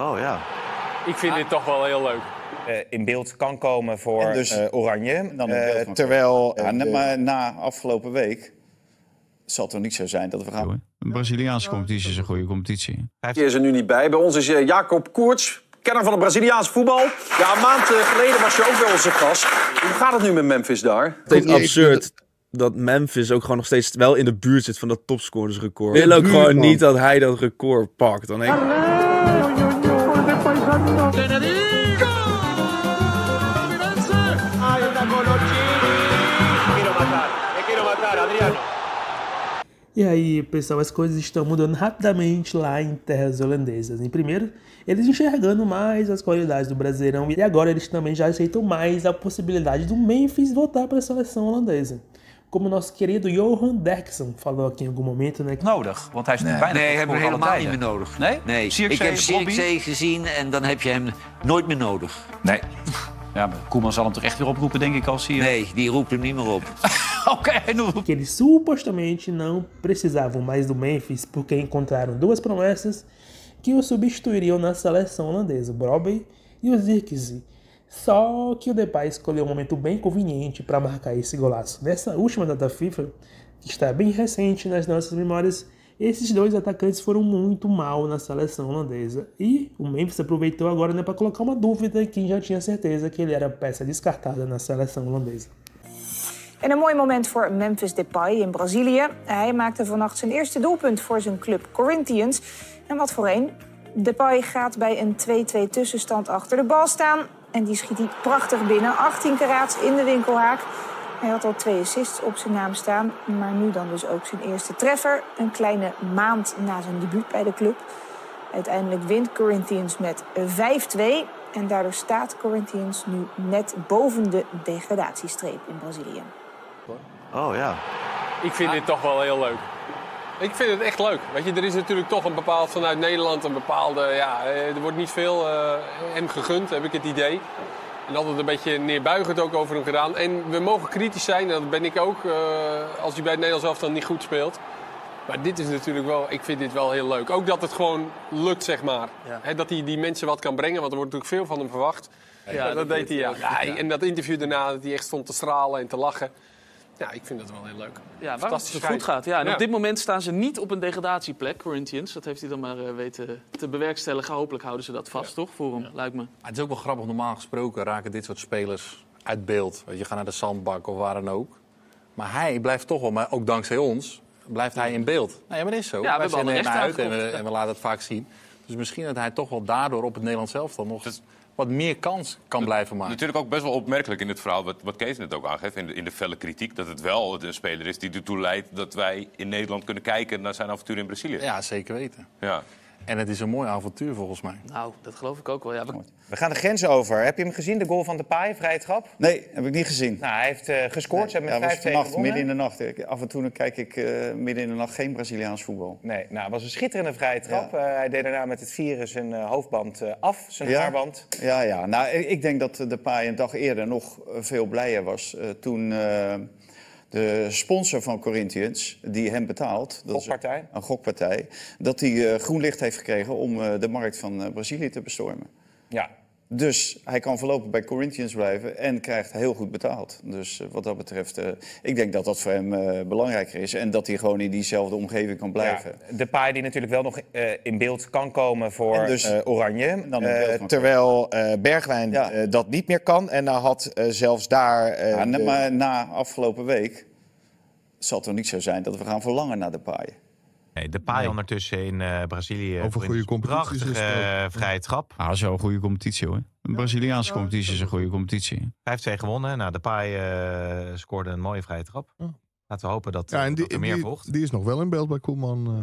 Oh ja. Ik vind dit toch wel heel leuk. eh, in beeld kan komen voor En dus- eh, Oranje. Dan Eh, terwijl Ja, na- de- maar na afgelopen week zal het toch niet zo zijn dat we gaan... Een Braziliaanse competitie is een goede competitie. is er nu niet bij. Bij ons is Jacob Koerts, kenner van het Braziliaans voetbal. Ja, een maand geleden was je ook bij onze gast. Hoe gaat het nu met Memphis daar? steeds absurd dat Memphis ook gewoon nog steeds wel in de buurt zit van dat topscorersrecord. We willen ook buurt, gewoon man. niet dat hij dat record pakt. Dan denk ik, E aí, pessoal, as coisas estão mudando rapidamente lá em terras holandesas. Em primeiro, eles enxergando mais as qualidades do Brasileirão e agora eles também já aceitam mais a possibilidade do Memphis voltar para a seleção holandesa. Como o nosso querido Johan Derksen falou aqui em algum momento, né? nodig. Want hij is nee. bijna Nee, hebben we helemaal niet tijden. meer nodig. Nee? Nee, Zirkzee, ik heb? Zirkzee gezien en dan heb je hem nooit meer nodig. Nee. Ja, maar Koeman zal hem toch echt weer oproepen, denk ik, als hij... eh, Nee, die roept hem niet meer op. Oké, hij noemt que eles supostamente não precisavam mais do Memphis porque encontraram duas promessas que o substituiriam na seleção holandesa, o Brobbey e o Zirkzee. Só que o Depay escolheu um momento bem conveniente para marcar esse golaço. Nessa última data FIFA, que está bem recente nas nossas memórias, esses dois atacantes foram muito mal na seleção holandesa. E o Memphis aproveitou agora né, para colocar uma dúvida em quem já tinha certeza que ele era peça descartada na seleção holandesa. En een mooi moment voor Memphis Depay in Brazilië. Hij maakte vannacht zijn eerste doelpunt voor zijn club Corinthians. En wat voor een. Depay gaat bij een 2-2 tussenstand achter de bal staan. En die schiet hij prachtig binnen. 18 karaats in de winkelhaak. Hij had al twee assists op zijn naam staan. Maar nu dan dus ook zijn eerste treffer. Een kleine maand na zijn debuut bij de club. Uiteindelijk wint Corinthians met 5-2. En daardoor staat Corinthians nu net boven de degradatiestreep in Brazilië. Oh ja. Ik vind dit toch wel heel leuk. Ik vind het echt leuk. Weet je, er is natuurlijk toch een bepaald vanuit Nederland een bepaalde. Ja, eh, er wordt niet veel eh, hem gegund, heb ik het idee. En altijd een beetje neerbuigend ook over hem gedaan. En we mogen kritisch zijn, en dat ben ik ook, eh, als hij bij het Nederlands elftal niet goed speelt. Maar dit is natuurlijk wel, ik vind dit wel heel leuk. Ook dat het gewoon lukt, zeg maar. Dat hij die mensen wat kan brengen, want er wordt natuurlijk veel van hem verwacht. Ja, dat, deed hij, ja. ja. En dat interview daarna, dat hij echt stond te stralen en te lachen. Ja, ik vind dat wel heel leuk. Ja, waarom het goed gaat. Ja, en Ja. op dit moment staan ze niet op een degradatieplek, Corinthians. Dat heeft hij dan maar eh, weten te bewerkstelligen. Hopelijk houden ze dat vast, toch? Voor hem, lijkt me. Het is ook wel grappig, normaal gesproken raken dit soort spelers uit beeld. Je, gaat naar de zandbak of waar dan ook. Maar hij blijft toch wel, maar ook dankzij ons, blijft hij in beeld. Nee, maar dat is zo. we Wij hebben zenden alle hem uit en we, en we laten het vaak zien. Dus misschien dat hij toch wel daardoor op het Nederlands elftal nog wat meer kans kan blijven maken. Natuurlijk ook best wel opmerkelijk in het verhaal, wat, wat Kees net ook aangeeft, in de, in de felle kritiek, dat het wel een speler is die ertoe leidt dat wij in Nederland kunnen kijken naar zijn avontuur in Brazilië. Ja, zeker weten. Ja. En het is een mooi avontuur volgens mij. Nou, dat geloof ik ook wel. Ja, we- We gaan de grens over. Heb je hem gezien, de goal van Depay, vrije trap? Nee, heb ik niet gezien. Nou, hij heeft eh, gescoord. Ze hebben Ja, met was 5-2 vannacht, gewonnen. midden in de nacht. Af en toe kijk ik eh, midden in de nacht geen Braziliaans voetbal. Nee, nou, het was een schitterende vrije trap. Eh, hij deed daarna met het vieren zijn eh, hoofdband eh, af, zijn haarband. Ja, ja. Nou, ik denk dat de paai een dag eerder nog veel blijer was eh, toen eh, de sponsor van Corinthians, die hem betaalt, dat is een gokpartij, dat hij eh, groen licht heeft gekregen om eh, de markt van eh, Brazilië te bestormen. Ja. Dus hij kan voorlopig bij Corinthians blijven en krijgt heel goed betaald. Dus eh, wat dat betreft, eh, ik denk dat dat voor hem eh, belangrijker is. En dat hij gewoon in diezelfde omgeving kan blijven. Ja, Depay die natuurlijk wel nog in beeld kan komen voor dus- Oranje. Terwijl Bergwijn Ja. dat niet meer kan. En nou had zelfs daar... Ja, de- maar na afgelopen week zal het toch niet zo zijn dat we gaan verlangen naar de paai. Nee, de paai ondertussen in eh, Brazilië. Over goede is Prachtige eh, vrije trap. Ah, dat is wel een goede competitie hoor. Een Braziliaanse competitie is een goede competitie. 5-2 gewonnen. Nou, de paai eh, scoorde een mooie vrije trap. Laten we hopen dat, Ja, en die, dat er meer die, volgt. die is nog wel in beeld bij Koeman. eh.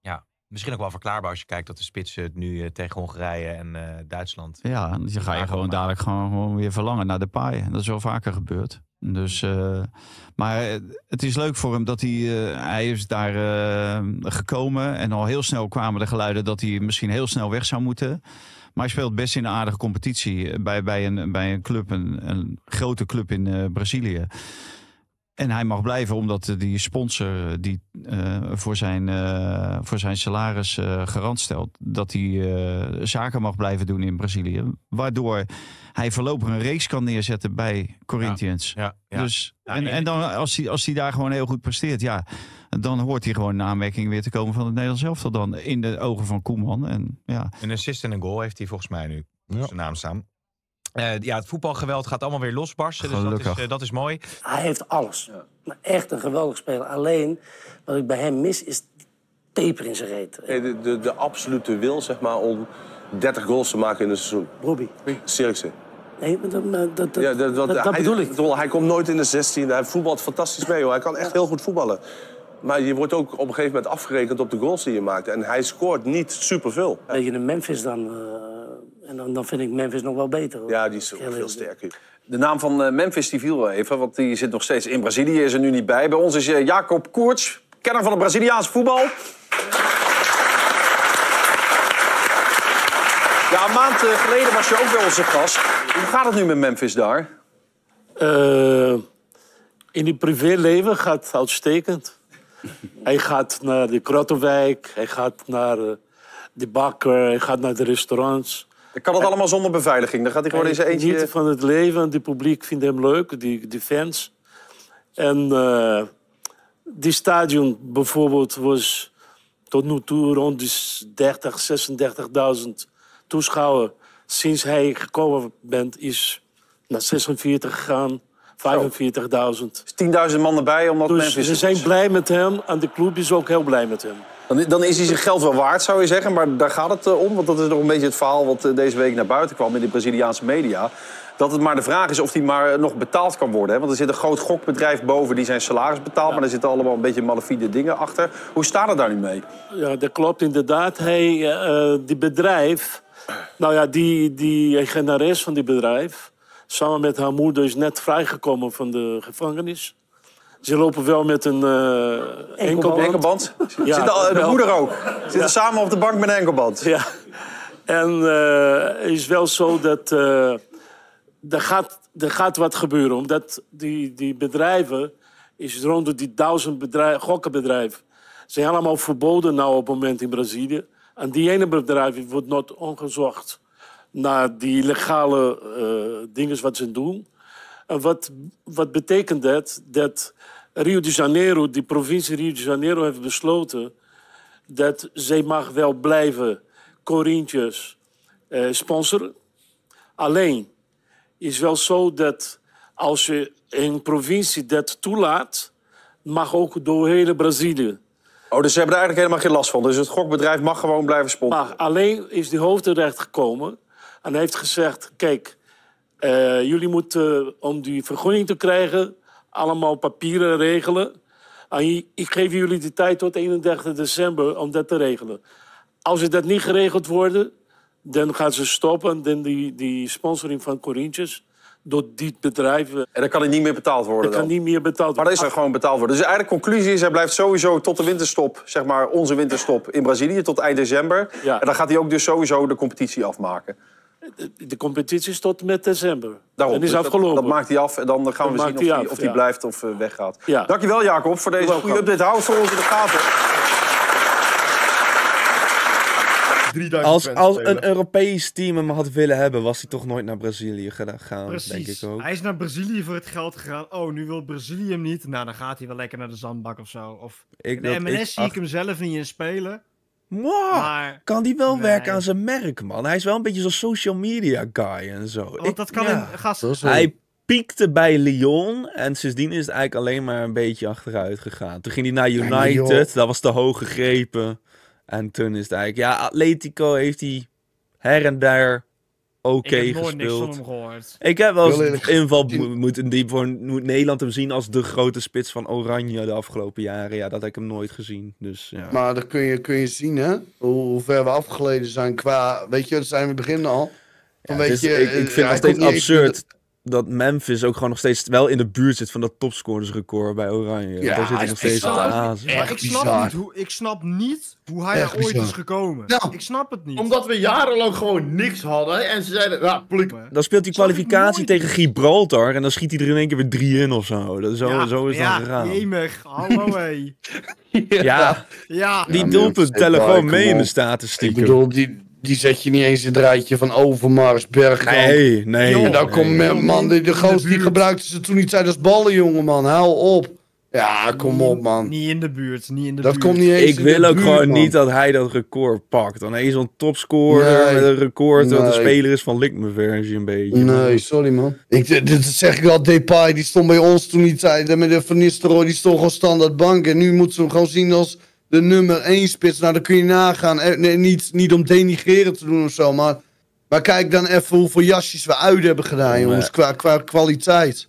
Ja, misschien ook wel verklaarbaar als je kijkt dat de spitsen het nu tegen Hongarije en eh, Duitsland... Ja, dan ga je gewoon dadelijk gewoon, gewoon weer verlangen naar de paai. Dat is wel vaker gebeurd. Dus, eh, maar eh, het is leuk voor hem dat hij, eh, hij is daar gekomen. En al heel snel kwamen de geluiden dat hij misschien heel snel weg zou moeten. Maar hij speelt best in een aardige competitie bij, bij, een, bij een club, een, een grote club in Brazilië. En hij mag blijven omdat eh, die sponsor eh, die eh, voor, zijn, eh, voor zijn salaris eh, garant stelt, dat hij eh, zaken mag blijven doen in Brazilië. Waardoor hij voorlopig een race kan neerzetten bij Corinthians. Ja, ja. Dus, Ja, en, en- en dan als hij, als hij daar gewoon heel goed presteert, ja, dan hoort hij gewoon in aanmerking weer te komen van het Nederlands elftal dan in de ogen van Koeman. En, ja. Een assist en een goal heeft hij volgens mij nu zijn naam staan. Eh, ja, het voetbalgeweld gaat allemaal weer losbarsten. Dus dat is, Gelukkig. eh, dat is mooi. Hij heeft alles. Maar echt een geweldig speler. Alleen, wat ik bij hem mis, is peper in zijn reet. De, de, de absolute wil zeg maar, om 30 goals te maken in een seizoen. Robbie. Serieus. Nee, maar dat, dat, dat, Ja, dat, dat, dat- dat hij, bedoel ik. Hij komt nooit in de 16. Hij voetbalt fantastisch mee. Hoor. Hij kan echt heel goed voetballen. Maar je wordt ook op een gegeven moment afgerekend op de goals die je maakt. En hij scoort niet superveel. Weet je, de Memphis dan... eh, en dan, dan vind ik Memphis nog wel beter. Hoor. Ja, die is veel sterker. De naam van eh, Memphis die viel wel even, want die zit nog steeds in Brazilië, is er nu niet bij. Bij ons is eh, Jacob Koerts, kenner van het Braziliaanse voetbal. Ja, een maand eh, geleden was je ook bij onze gast. Hoe gaat het nu met Memphis daar? Eh, in die privéleven gaat het uitstekend. hij gaat naar de Krottenwijk, hij gaat naar de bakker, hij gaat naar de restaurants. Kan dat allemaal zonder beveiliging? Dan gaat hij gewoon in zijn eentje... van het leven, het publiek vindt hem leuk, die, die fans. En eh, die stadion bijvoorbeeld was tot nu toe rond de 30, 36.000 toeschouwers. Sinds hij gekomen bent is naar 46 gegaan, 45.000. 10.000 man erbij omdat dus Memphis... ze zijn blij met hem en de club is ook heel blij met hem. Dan, dan is hij zijn geld wel waard, zou je zeggen. Maar daar gaat het eh, om. Want dat is nog een beetje het verhaal wat eh, deze week naar buiten kwam in de Braziliaanse media. Dat het maar de vraag is of hij maar eh, nog betaald kan worden. Hè? Want er zit een groot gokbedrijf boven die zijn salaris betaalt. Maar er zitten allemaal een beetje malafide dingen achter. Hoe staat het daar nu mee? Ja, dat klopt inderdaad. Hij, die bedrijf, nou ja, die, die van die bedrijf, samen met haar moeder, is net vrijgekomen van de gevangenis. Ze lopen wel met een eh enkelband. Enkelband? Zitten al- de moeder ook. Zitten samen op de bank met een enkelband. Ja. En eh, het is wel zo dat eh, er, gaat, er gaat wat gebeuren. Omdat die, die bedrijven, is rond die duizend bedrijf, gokkenbedrijven, zijn allemaal verboden nou op het moment in Brazilië. En die ene bedrijf wordt nog ongezocht naar die legale eh dingen wat ze doen. En wat, wat betekent dat? Dat Rio de Janeiro, die provincie Rio de Janeiro, heeft besloten dat zij mag wel blijven Corinthians eh, sponsoren. Alleen is wel zo dat als je een provincie dat toelaat, mag ook door hele Brazilië. Oh, dus ze hebben er eigenlijk helemaal geen last van. Dus het gokbedrijf mag gewoon blijven sponsoren. Maar alleen is die hoofd terecht gekomen en heeft gezegd: kijk, eh, jullie moeten eh, om die vergunning te krijgen allemaal papieren regelen. En ik geef jullie de tijd tot 31 december om dat te regelen. Als het dat niet geregeld wordt, dan gaan ze stoppen. Dan die, die sponsoring van Corinthians door dit bedrijf. En dan kan hij niet meer betaald worden Dat kan niet meer betaald Maar worden. dat is er gewoon betaald worden. Dus eigenlijk conclusie is, hij blijft sowieso tot de winterstop, zeg maar onze winterstop in Brazilië, tot eind december. Ja. En dan gaat hij ook dus sowieso de competitie afmaken. De competitie is tot met december. Daarom. En is Dus dat- afgelopen. Dat, maakt hij af en dan gaan we Dat zien of hij af, ja. blijft of eh, weggaat. Ja. Dankjewel Jacob voor deze goede update. Hou het voor ons in de gaten. Als, als een Europees team hem had willen hebben, was hij toch nooit naar Brazilië gegaan, denk Precies. ik ook. Hij is naar Brazilië voor het geld gegaan. Oh, nu wil Brazilië hem niet. Nou, dan gaat hij wel lekker naar de zandbak of zo. Of Ik- de MLS ik zie ik hem zelf niet in spelen. Wow, Maar- kan die wel Nee. werken aan zijn merk, man? Hij is wel een beetje zo'n social media guy en zo. Want dat kan een gast... Hij piekte bij Lyon en sindsdien is het eigenlijk alleen maar een beetje achteruit gegaan. Toen ging hij naar Ja. United, dat was te hoog gegrepen. En toen is het eigenlijk... Ja, Atletico heeft hij her en daar oké Ik heb nooit niks van hem gehoord. Ik heb wel eens inval mo- moeten die voor moet Nederland hem zien als de grote spits van Oranje de afgelopen jaren. Ja, dat heb ik hem nooit gezien. Dus ja. Maar dan kun je, kun je zien, hè, hoe, hoe ver we afgeleden zijn qua... Weet je, dat zijn we beginnen al. Ja, je, ik, ik eh, vind het nog steeds absurd dat Memphis ook gewoon nog steeds wel in de buurt zit van dat topscorersrecord bij Oranje. Ja, Daar zit hij nog steeds aan Maar ik snap, bizar. niet hoe, ik snap niet hoe hij Echt er ooit bizar. is gekomen. Nou, ik snap het niet. Omdat we jarenlang gewoon niks hadden. En ze zeiden, ja, plik. Dan speelt hij kwalificatie tegen Gibraltar en dan schiet hij er in één keer weer drie in of zo. Dat, zo, ja, zo is ja, dat gegaan. jemig. Hallo, hé. Ja, Ja. die Ja, doelpunten maar- tellen gewoon mee in de statistieken. Ik bedoel, die, die zet je niet eens in het rijtje van Overmars, Bergkamp. Nee, nee. En dan nee. komt men- man, de, de gozer die gebruikte ze toen niet zei, dat is ballen, jongen, man. Huil op. Ja, kom op, man. Niet in de buurt, niet in de Dat buurt. komt niet eens Ik in de wil ook buurt, gewoon man. niet dat hij dat record pakt. Dan is zo'n topscorer Nee. met een record dat de speler is van Likmeversie een beetje. Nee, sorry man. Ik, dit dit zeg ik al, Depay, die stond bij ons toen niet zei, met de Van Nistelrooy, die stond gewoon standaard bank. En nu moeten ze hem gewoon zien als de nummer 1 spits. Nou, dan kun je nagaan. Eh, Nee, niet, niet om denigreren te doen of zo, maar, maar kijk dan even hoeveel jasjes we uit hebben gedaan, jongens, qua, qua kwaliteit.